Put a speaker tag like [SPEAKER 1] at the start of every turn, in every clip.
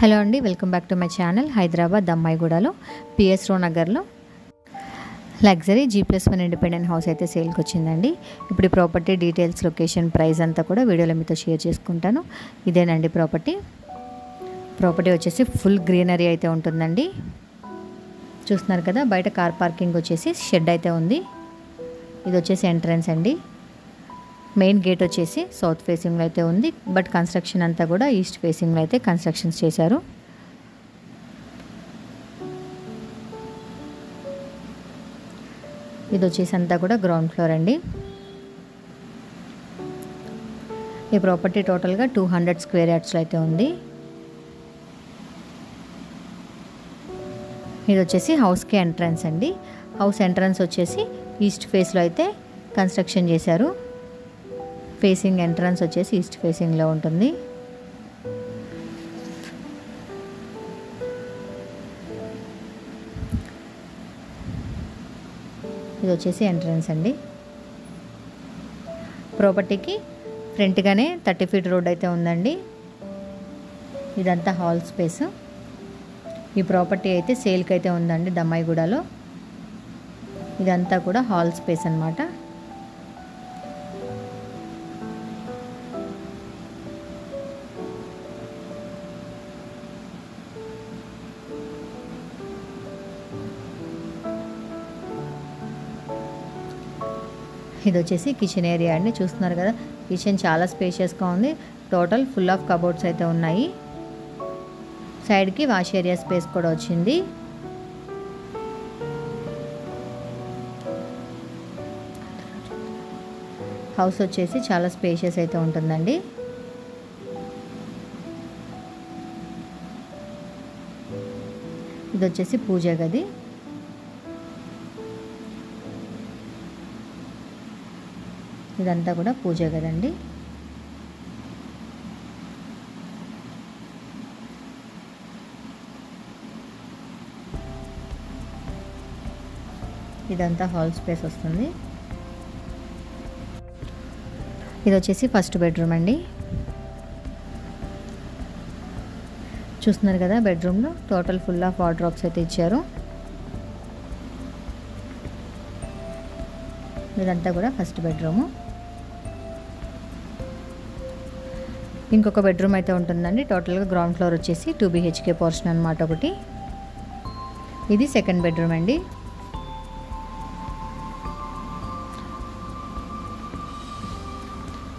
[SPEAKER 1] Hello అండి welcome back to my channel Hyderabad అమ్మాయిగూడలో PS Rao నగర్లో. Luxury G plus one independent house అయితే సేల్కి వచ్చిందండి ఇప్పుడు ఈ ప్రాపర్టీ డీటెయిల్స్ లొకేషన్ ప్రైస్ అంతా కూడా వీడియోలో మీతో షేర్ చేసుకుంటాను. ఇదేనండి ప్రాపర్టీ. ప్రాపర్టీ వచ్చేసి ఫుల్ గ్రీనరీ అయితే ఉంటుందండి. చూస్తున్నారు కదా బయట కార్ పార్కింగ్ వచ్చేసి షెడ్ అయితే ఉంది. ఇది వచ్చేసి ఎంట్రన్స్ అండి. మెయిన్ గేట్ వచ్చేసి సౌత్ ఫేసింగ్లో అయితే ఉంది బట్ కన్స్ట్రక్షన్ అంతా కూడా ఈస్ట్ ఫేసింగ్లో అయితే కన్స్ట్రక్షన్స్ చేశారు. ఇది వచ్చేసి అంతా కూడా గ్రౌండ్ ఫ్లోర్ అండి. ఈ ప్రాపర్టీ టోటల్గా టూ హండ్రెడ్ స్క్వేర్ యార్డ్స్లో అయితే ఉంది. ఇది వచ్చేసి హౌస్కి ఎంట్రన్స్ అండి. హౌస్ ఎంట్రన్స్ వచ్చేసి ఈస్ట్ ఫేస్లో అయితే కన్స్ట్రక్షన్ చేశారు. ఫేసింగ్ ఎంట్రన్స్ వచ్చేసి ఈస్ట్ ఫేసింగ్లో ఉంటుంది. ఇది వచ్చేసి ఎంట్రన్స్ అండి. ప్రాపర్టీకి ఫ్రంట్గానే థర్టీ ఫీట్ రోడ్ అయితే ఉందండి. ఇదంతా హాల్ స్పేస్ ఈ ప్రాపర్టీ అయితే సేల్కి అయితే ఉందండి దమ్మాయిగూడలో. ఇదంతా కూడా హాల్ స్పేస్ అనమాట ఇది వచ్చేసి కిచెన్ ఏరియా అండి. చూస్తున్నారు కదా కిచెన్ చాలా స్పేషియస్గా ఉంది. టోటల్ ఫుల్ ఆఫ్ కబోర్డ్స్ అయితే ఉన్నాయి. సైడ్కి వాష్ ఏరియా స్పేస్ కూడా వచ్చింది. హౌస్ వచ్చేసి చాలా స్పేషియస్ అయితే ఉంటుందండి. ఇది వచ్చేసి పూజ గది. ఇదంతా కూడా పూజ కదండి. ఇదంతా హాల్ స్పేస్ వస్తుంది. ఇది వచ్చేసి ఫస్ట్ బెడ్రూమ్ అండి. చూస్తున్నారు కదా బెడ్రూమ్లో టోటల్ ఫుల్ ఆఫ్ వార్డ్రోబ్స్ అయితే ఇచ్చారు. ఇదంతా కూడా ఫస్ట్ బెడ్రూము. ఇంకొక బెడ్రూమ్ అయితే ఉంటుందండి. టోటల్గా గ్రౌండ్ ఫ్లోర్ వచ్చేసి టూ బీహెచ్కే పోర్షన్ అనమాట ఒకటి. ఇది సెకండ్ బెడ్రూమ్ అండి.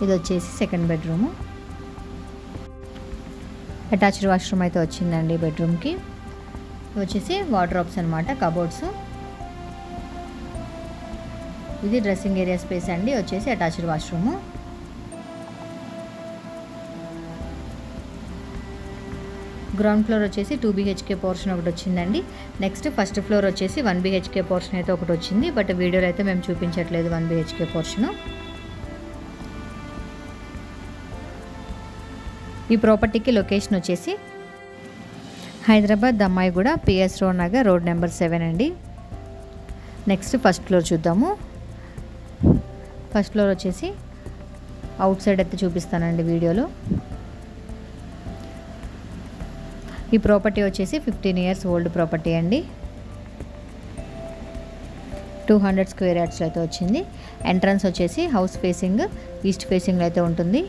[SPEAKER 1] ఇది వచ్చేసి సెకండ్ బెడ్రూము అటాచ్డ్ వాష్రూమ్ అయితే వచ్చిందండి బెడ్రూమ్కి వచ్చేసి వార్డ్రోబ్స్ అనమాట కబోర్డ్స్ ఇది డ్రెస్సింగ్ ఏరియా స్పేస్ అండి వచ్చేసి అటాచ్డ్ వాష్రూము గ్రౌండ్ ఫ్లోర్ వచ్చేసి టూ బీహెచ్కే పోర్షన్ ఒకటి వచ్చిందండి. నెక్స్ట్ ఫస్ట్ ఫ్లోర్ వచ్చేసి వన్ బీహెచ్కే పోర్షన్ అయితే ఒకటి వచ్చింది. బట్ వీడియోలో అయితే మేము చూపించట్లేదు వన్ బీహెచ్కే పోర్షను. ఈ ప్రాపర్టీకి లొకేషన్ వచ్చేసి Hyderabad Dammaiguda PS road Nagar road number seven అండి. నెక్స్ట్ ఫస్ట్ ఫ్లోర్ చూద్దాము. ఫస్ట్ ఫ్లోర్ వచ్చేసి అవుట్ సైడ్ అయితే చూపిస్తానండి వీడియోలో. ఈ ప్రాపర్టీ వచ్చేసి ఫిఫ్టీన్ ఇయర్స్ ఓల్డ్ ప్రాపర్టీ అండి. టూ హండ్రెడ్ స్క్వేర్ యార్డ్స్లో అయితే వచ్చింది. ఎంట్రన్స్ వచ్చేసి హౌస్ ఫేసింగ్ ఈస్ట్ ఫేసింగ్లో అయితే ఉంటుంది.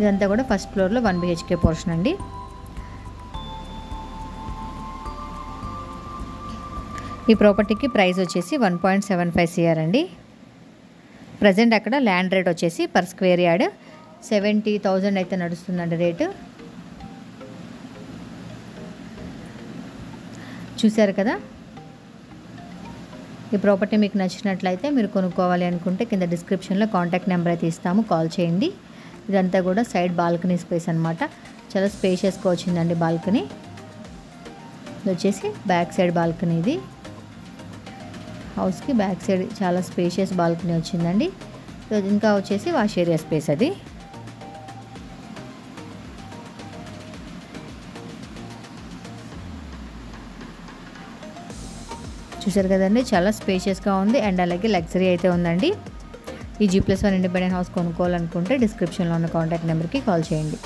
[SPEAKER 1] ఇదంతా కూడా ఫస్ట్ ఫ్లోర్లో వన్ బిహెచ్కే పోర్షన్ అండి. ఈ ప్రాపర్టీకి ప్రైస్ వచ్చేసి one point seven five CR అండి. ప్రజెంట్ అక్కడ ల్యాండ్ రేట్ వచ్చేసి per square yard seventy thousand అయితే నడుస్తుందండి రేటు. చూశారు కదా? ఈ ప్రాపర్టీ మీకు నచ్చినట్లయితే మీరు కొనుక్కోవాలి అనుకుంటే కింద డిస్క్రిప్షన్లో కాంటాక్ట్ నెంబర్ అయితే ఇస్తాము కాల్ చేయండి. ఇదంతా కూడా సైడ్ బాల్కనీ స్పేస్ అనమాట చాలా స్పేషియస్గా వచ్చిందండి బాల్కనీ. ఇది వచ్చేసి బ్యాక్ సైడ్ బాల్కనీ ఇది. హౌస్కి బ్యాక్ సైడ్ చాలా స్పేషియస్ బాల్కనీ వచ్చిందండి. ఇంకా వచ్చేసి వాష్ ఏరియా స్పేస్ అది. చూసారు కదండి చాలా స్పేషియస్గా ఉంది అండ్ అలాగే లగ్జరీ అయితే ఉందండి. ఈ G plus one independent house కొనుక్కోవాలనుకుంటే డిస్క్రిప్షన్లో ఉన్న కాంటాక్ట్ నెంబర్కి కాల్ చేయండి.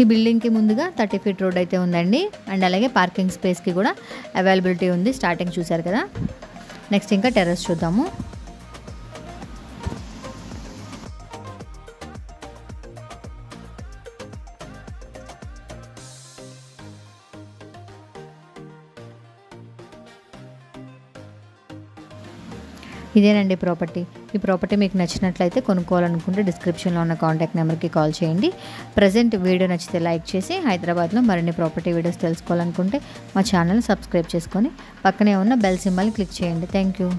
[SPEAKER 1] ఈ బిల్డింగ్కి ముందుగా థర్టీ ఫీట్ రోడ్ అయితే ఉందండి. అండ్ అలాగే పార్కింగ్ స్పేస్కి కూడా అవైలబిలిటీ ఉంది స్టార్టింగ్ చూశారు కదా. నెక్స్ట్ ఇంకా టెర్రస్ చూద్దాము. ఇదేనండి ప్రాపర్టీ. ఈ ప్రాపర్టీ మీకు నచ్చినట్లయితే కొనుక్కోవాలనుకుంటే డిస్క్రిప్షన్లో ఉన్న కాంటాక్ట్ నెంబర్కి కాల్ చేయండి. ప్రజెంట్ వీడియో నచ్చితే లైక్ చేసి హైదరాబాద్లో మరిన్ని ప్రాపర్టీ వీడియోస్ తెలుసుకోవాలనుకుంటే మా ఛానల్ సబ్స్క్రైబ్ చేసుకొని పక్కనే ఉన్న బెల్ సింబల్ క్లిక్ చేయండి. Thank you.